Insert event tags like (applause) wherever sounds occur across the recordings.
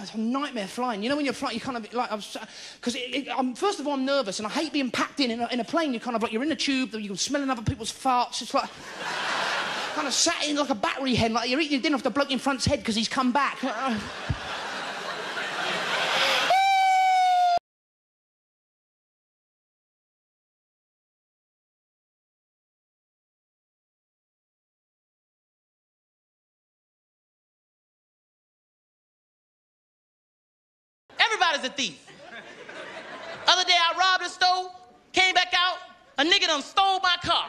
it's a nightmare flying. You know when you're flying, you kind of like, because I'm first of all I'm nervous and I hate being packed in in a, in a plane. You kind of like you're in a tube, you can smell other people's farts. It's like (laughs) kind of sat in like a battery hen, like you're eating your dinner off the bloke in front's head because he's come back. (laughs) Everybody's a thief. Other day I robbed a store, came back out, a nigga done stole my car.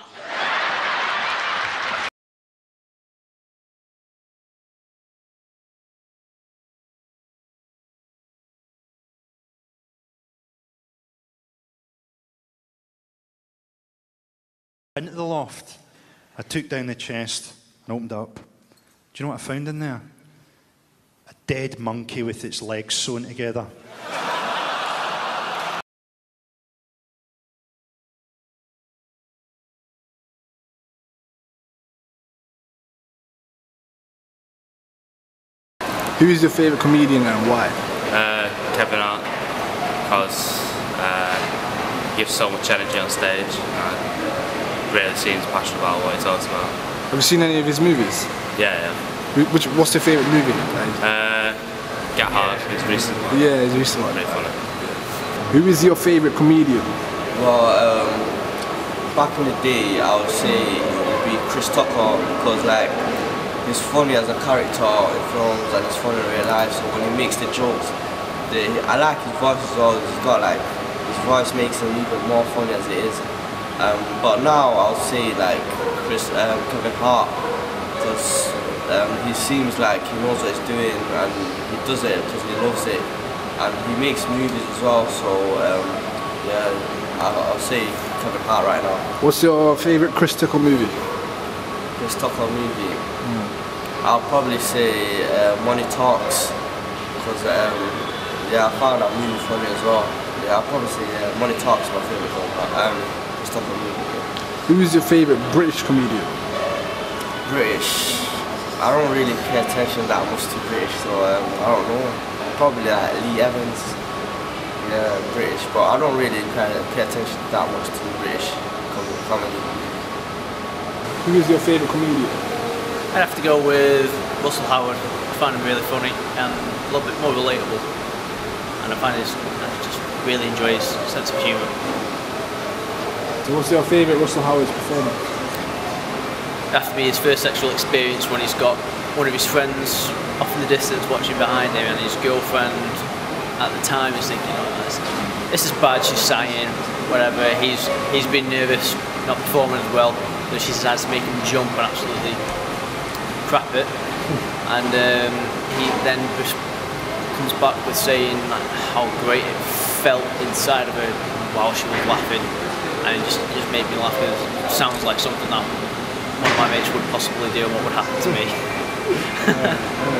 Into the loft, I took down the chest and opened up. Do you know what I found in there? A dead monkey with its legs sewn together. Who is your favourite comedian and why? Uh, Kevin Hart, because uh, he gives so much energy on stage and really seems passionate about what he talks about. Have you seen any of his movies? Yeah, yeah. Which, what's your favourite movie? Uh, Get Hard, his recent one. Yeah, his recent one. Pretty funny. Who is your favourite comedian? Well, um, back in the day, I would say it would be Chris Tucker because like he's funny as a character in films and he's funny in real life. So when he makes the jokes, the, I like his voice as well. He's got like his voice makes him even more funny as it is. Um, but now I'll say like Chris um, Kevin Hart because um, he seems like he knows what he's doing and he does it because he loves it and he makes movies as well. So um, yeah, I'll, I'll say Kevin Hart right now. What's your favourite Chris Tucker movie? Chris Tucker movie. I'll probably say uh, Money Talks because um, yeah, I found that movie funny as well. Yeah, I'll probably say yeah, Money Talks is my favourite film. but, Um, Chris Tucker movie. Who is your favourite British comedian? British. I don't really pay attention that much to British, so um, I don't know. Probably like Lee Evans. Yeah, British, but I don't really kind of pay attention that much to British com- comedy. Who is your favourite comedian? I'd have to go with Russell Howard. I find him really funny and a little bit more relatable. And I find his, I just really enjoy his sense of humour. So what's your favourite Russell Howard's performance? It'd have to be his first sexual experience when he's got one of his friends off in the distance watching behind him and his girlfriend at the time is thinking, oh, this, this is bad, she's sighing, whatever. He's He's been nervous, not performing as well, so she has to make him jump and absolutely crap it. (laughs) And um, he then comes back with saying like, how great it felt inside of her while she was laughing. And it just, it just made me laugh. It sounds like something that one of my mates would possibly do and what would happen to me. (laughs)